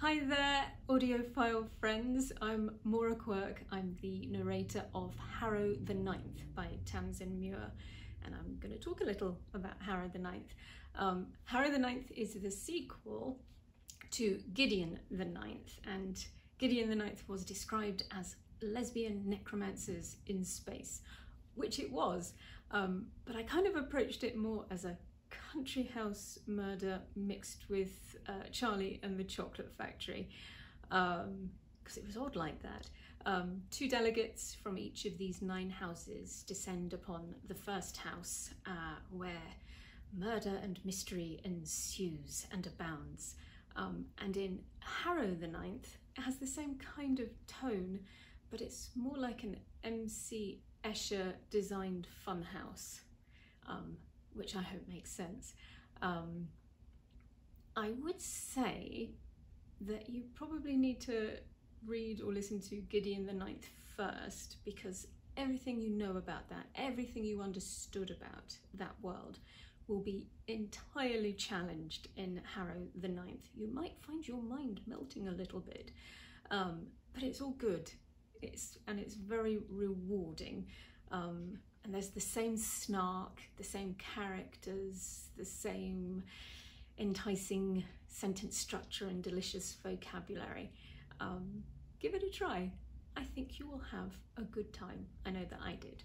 Hi there, AudioFile friends. I'm Moira Quirk. I'm the narrator of Harrow the Ninth by Tamsyn Muir, and I'm going to talk a little about Harrow the Ninth. Um, Harrow the Ninth is the sequel to Gideon the Ninth, and Gideon the Ninth was described as lesbian necromancers in space, which it was, um, but I kind of approached it more as a country house murder mixed with uh, Charlie and the Chocolate Factory, because um, it was odd like that. Um, two delegates from each of these nine houses descend upon the first house, uh, where murder and mystery ensues and abounds. Um, and in Harrow the Ninth, it has the same kind of tone, but it's more like an MC Escher designed funhouse. Um, which I hope makes sense. Um, I would say that you probably need to read or listen to Gideon the Ninth first because everything you know about that, everything you understood about that world will be entirely challenged in Harrow the Ninth. You might find your mind melting a little bit, um, but it's all good. It's and it's very rewarding. Um, and there's the same snark, the same characters, the same enticing sentence structure and delicious vocabulary. Um, give it a try. I think you will have a good time. I know that I did.